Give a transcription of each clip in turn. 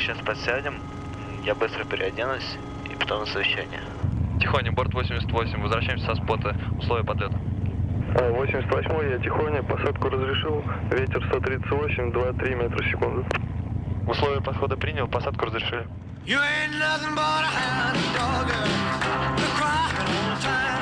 Сейчас подсядем. Я быстро переоденусь и потом на совещание. Тихоня, борт 88, возвращаемся со спота. Условия подлета. Э, 88 я тихоня, посадку разрешил. Ветер 138, 2-3 метра в секунду. Условия подхода принял, посадку разрешили. You ain't nothing but a hound dog, the cry time.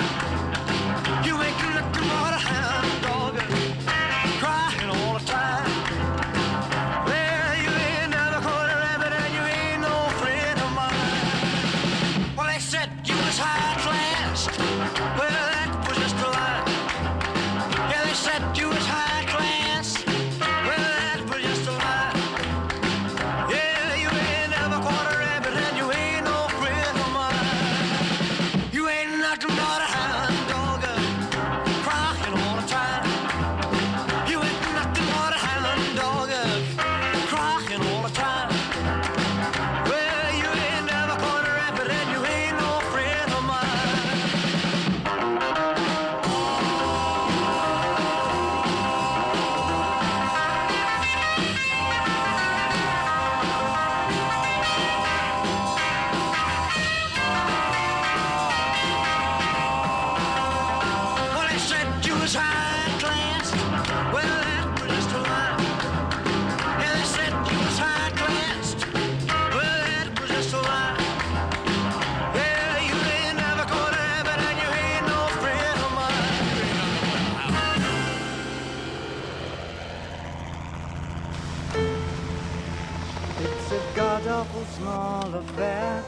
awful small affair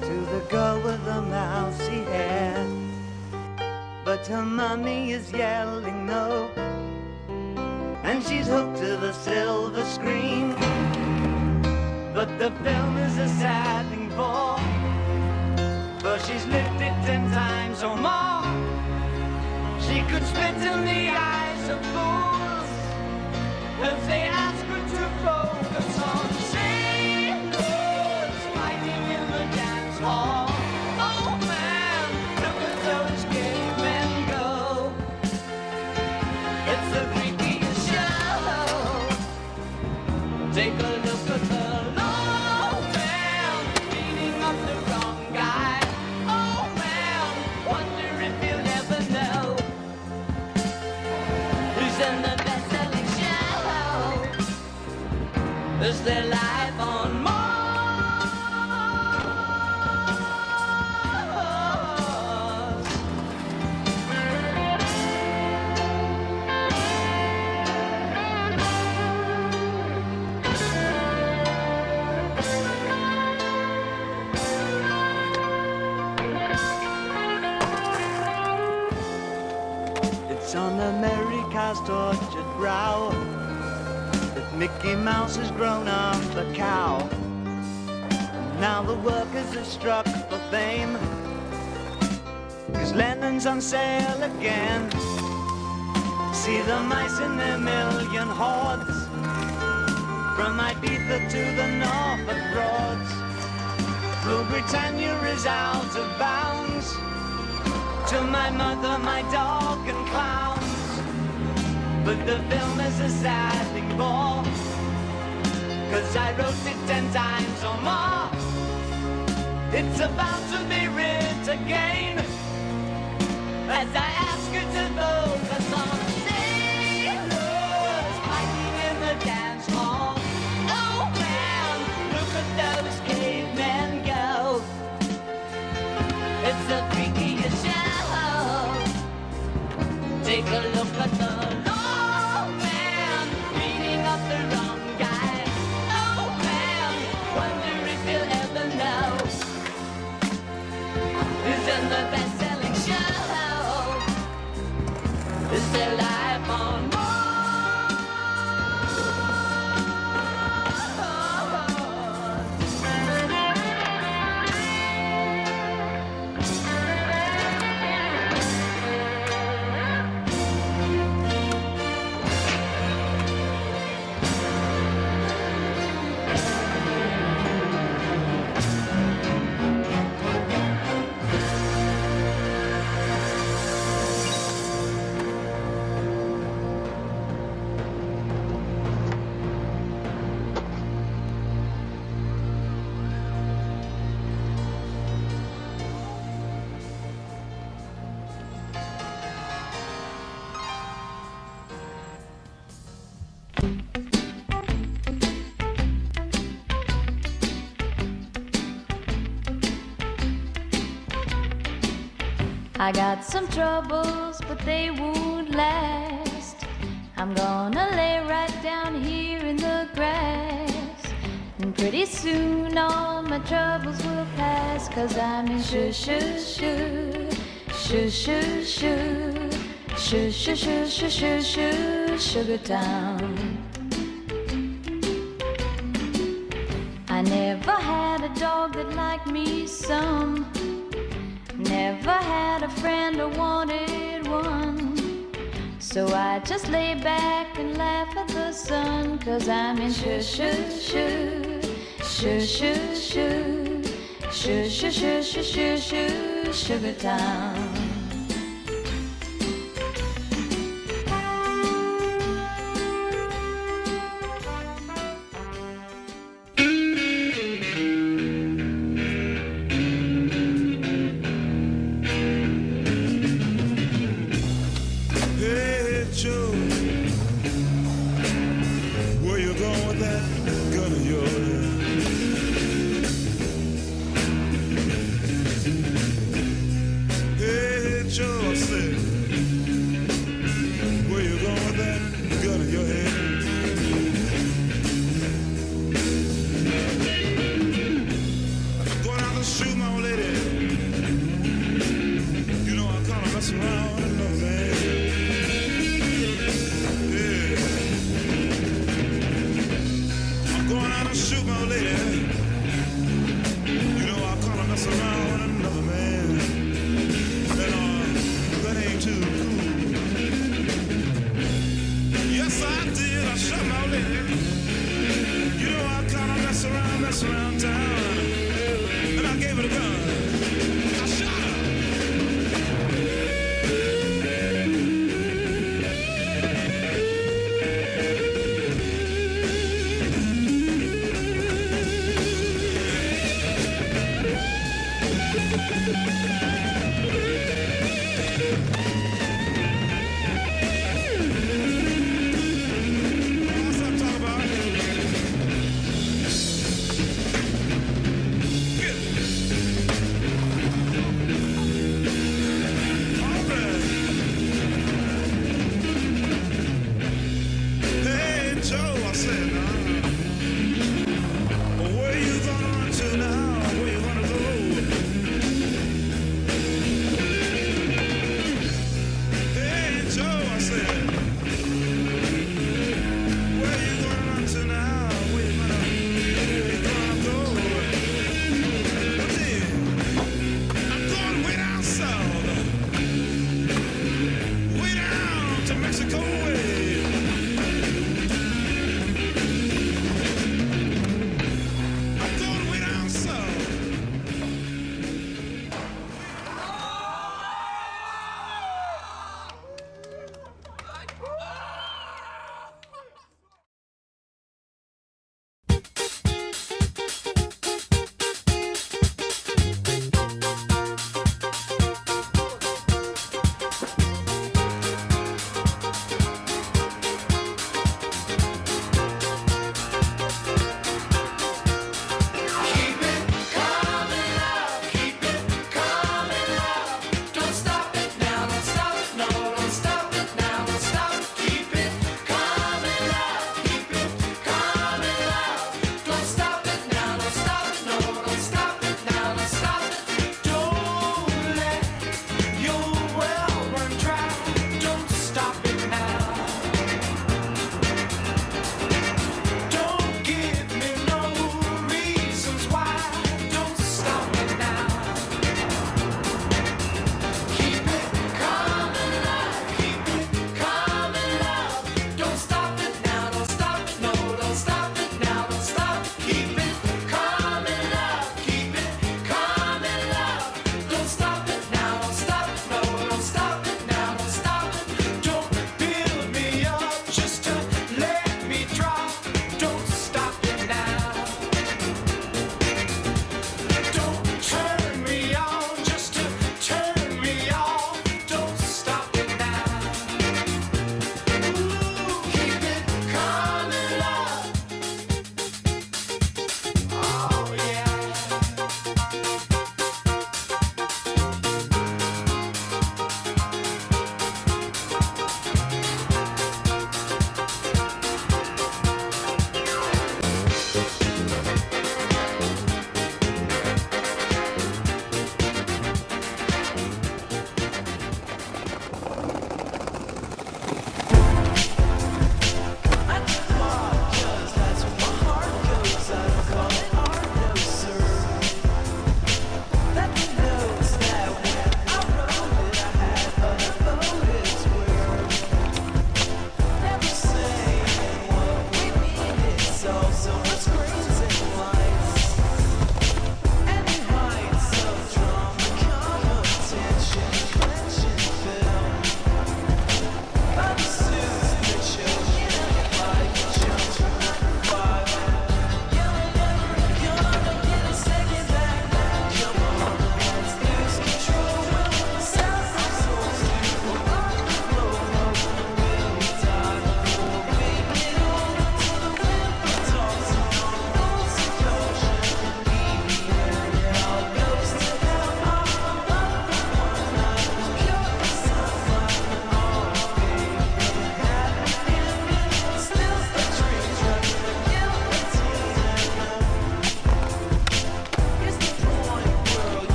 To the girl with the mousy hair. But her mummy is yelling no. And she's hooked to the silver screen. But the film is a sad thing for. For she's lived it ten times or more. She could spit in the eyes of fools. If they Mickey Mouse has grown up a cow. Now the workers have struck for fame. Cause Lennon's on sale again. See the mice in their million hordes. From Ibiza to the Norfolk Broads. Rule Britannia is out of bounds to my mother, my dog, and clowns. But the film is a sad thing cause I wrote it ten times or more. It's about to be writ again, as I ask you to focus on sailors fighting in the dance hall. Oh man, look at those cavemen go. It's the freakiest show. Take a look at the I got some troubles, but they won't last. I'm gonna lay right down here in the grass. And pretty soon all my troubles will pass. Cause I'm in shoo shoo shoo, shoo shoo shoo, shoo shoo shoo shoo shoo shoo, Sugar Town. I never had a dog that liked me some. Never had a friend or wanted one. So I just lay back and laugh at the sun. Cause I'm in shoo shoo shoo, shoo shoo shoo, shoo shoo shoo shoo shoo shoo, Sugar Town.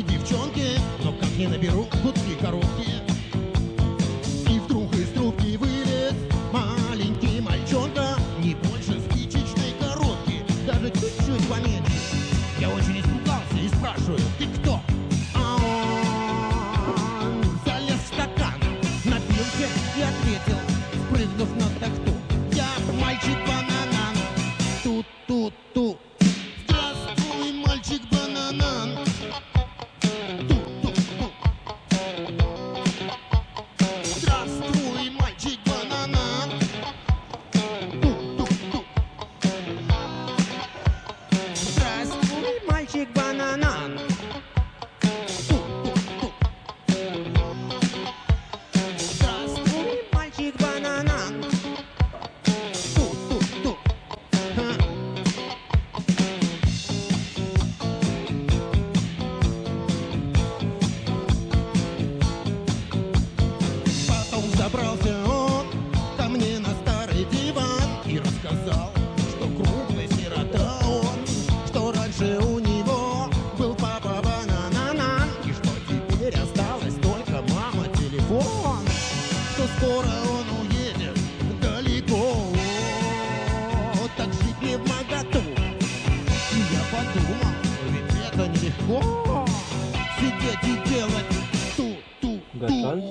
одной девчонки, но как я наберу, гудки короткие. That's.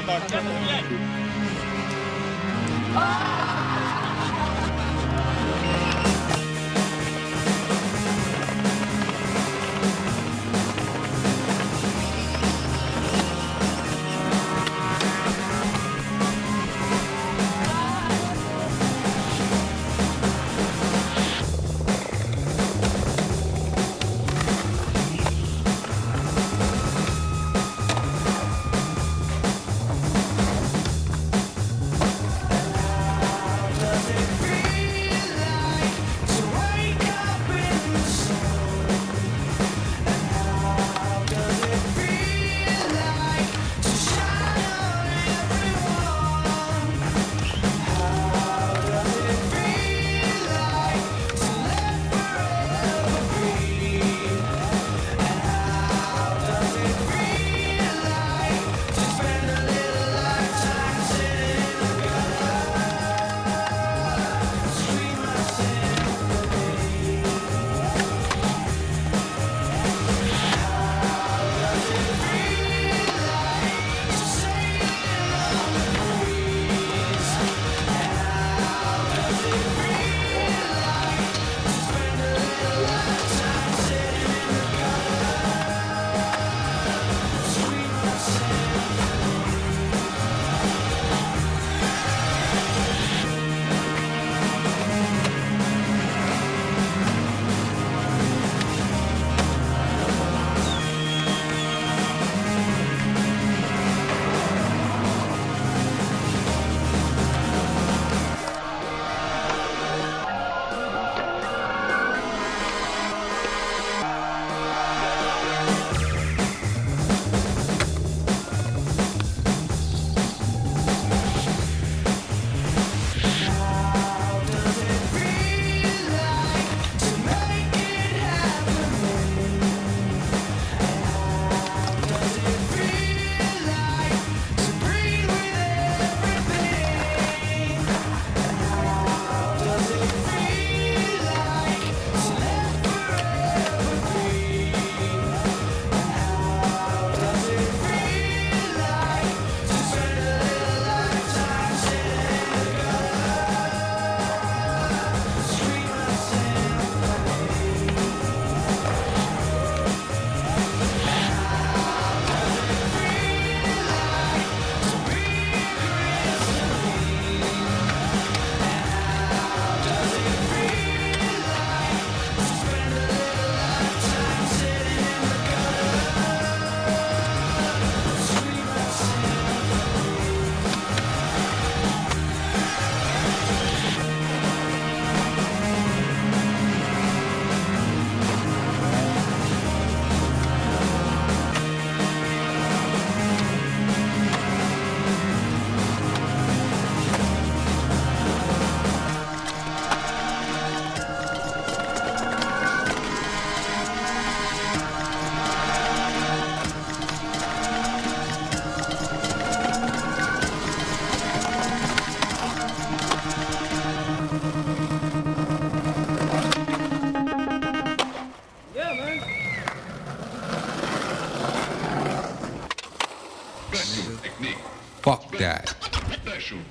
contact.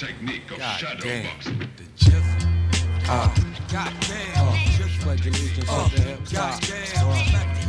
Technique of God shadow damn. boxing. The GIF. Uh, God damn. Uh, GIF pledge allegiance Uh, to the hip hop.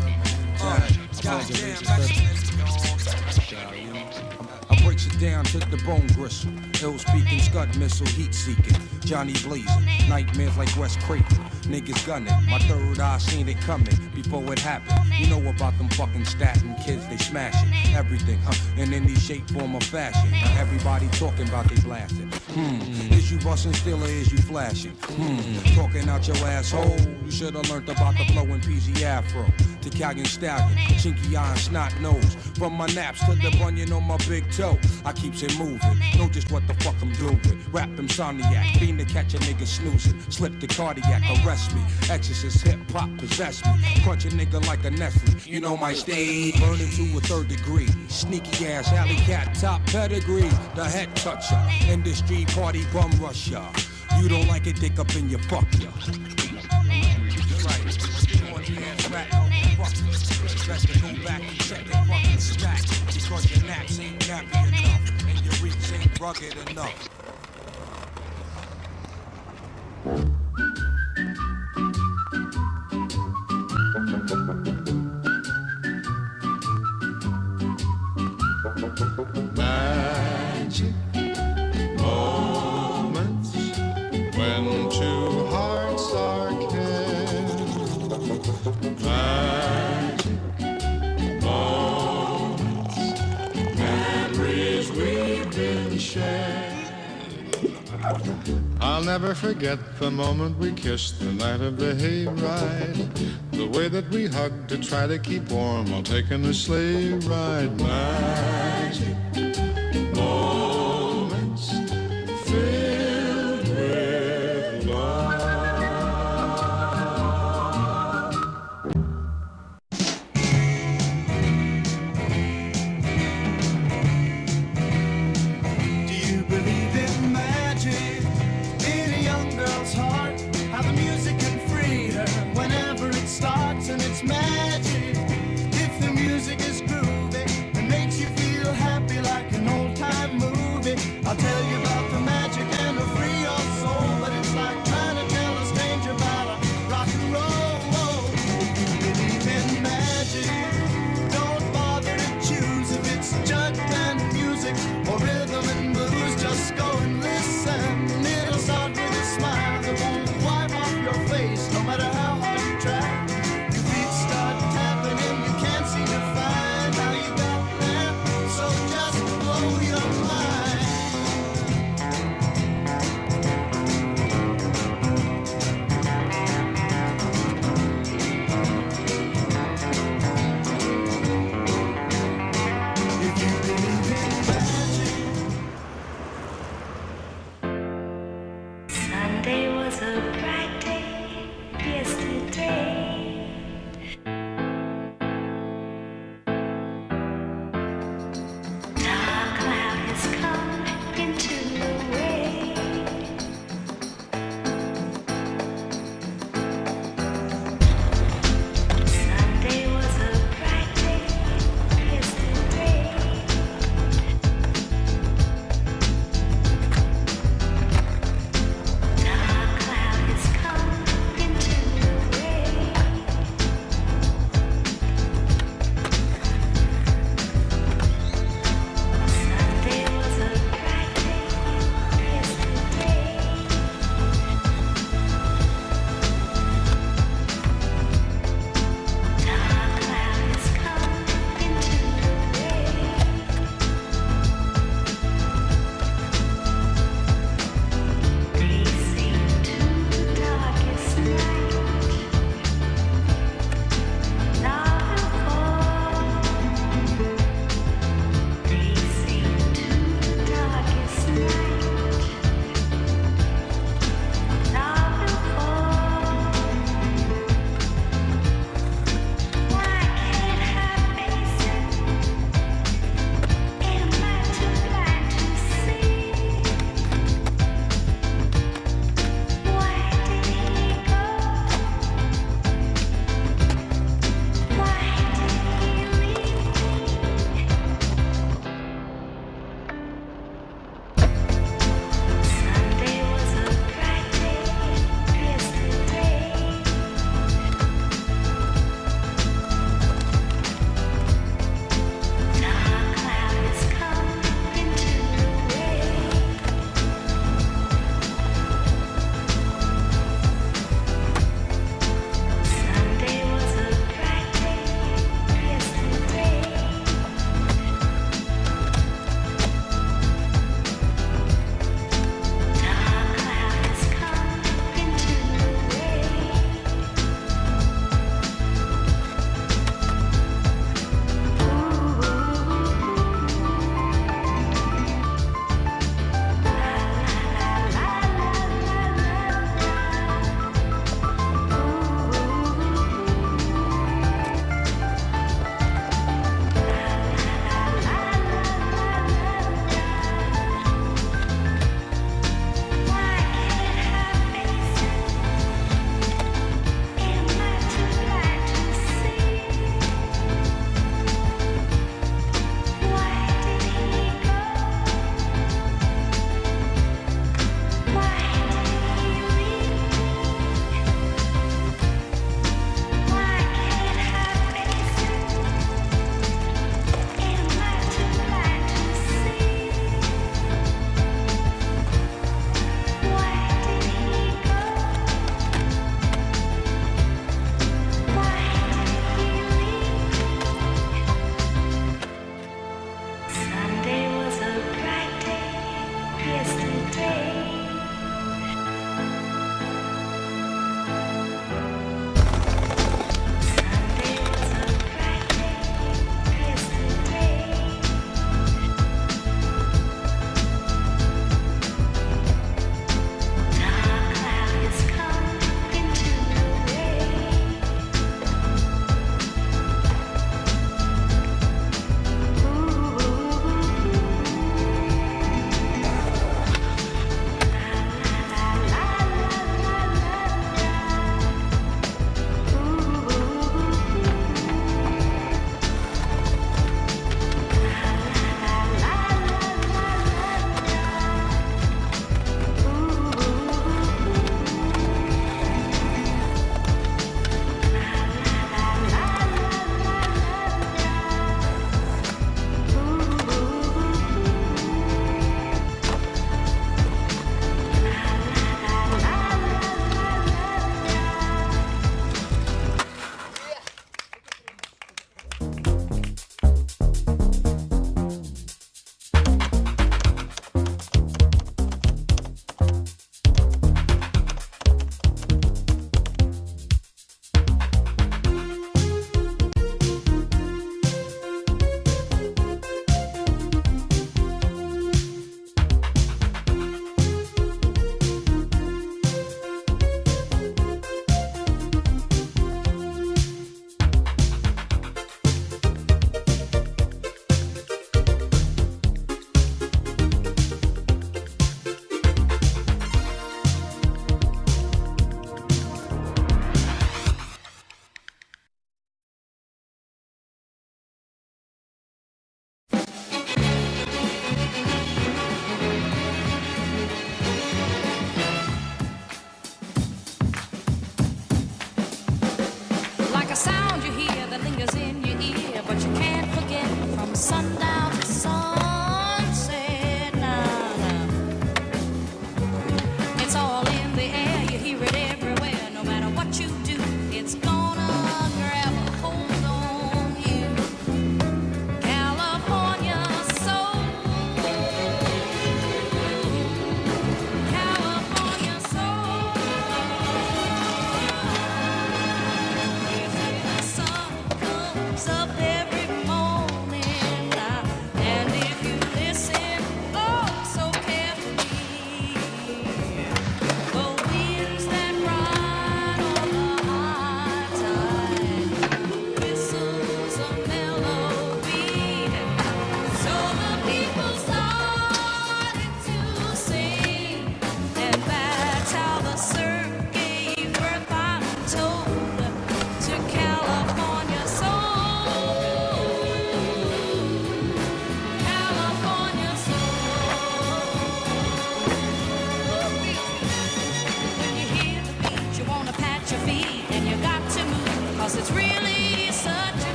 I breaks it down to the bone gristle. Ill speaking, scud missile, heat seeking. Johnny blazing. Nightmares like Wes Craven. Niggas gunning. My third eye seen it coming before it happened. You know about them fucking statin kids, they smashing everything, huh? In any shape, form, or fashion. Now everybody talking about they blasting. Hmm. Is you busting still or is you flashing? Hmm. Talking out your asshole. You should have learned about the flow in PZ Afro. Italian stallion, chinky and snot nose. From my naps to the bunion on my big toe. I keeps it moving. Know just what the fuck I'm doing. Rap insomniac, fiend to catch a nigga snoozing. Slip the cardiac, arrest me. Exorcist hip hop possess me. Crunch a nigga like a Nestle. You know my stage. Burning to a third degree. Sneaky ass alley cat top pedigree. The head toucher. Industry party bum rusher. You don't like it, dick up in your fuck ya. Best to go back and check fucking stack. Because your ain't nappy enough. rugged enough. Magic moments when two hearts are kin. I'll never forget the moment we kissed the night of the hayride. The way that we hugged to try to keep warm while taking a sleigh ride. Magic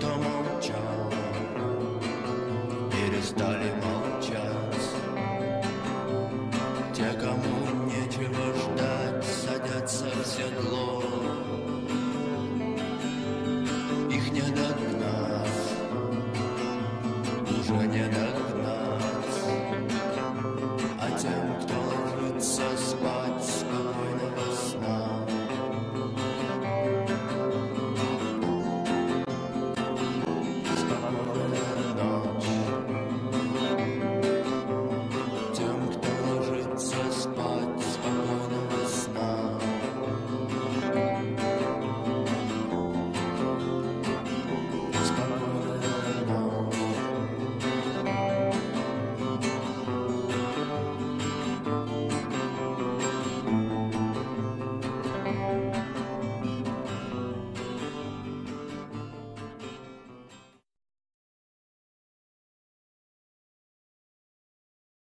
Como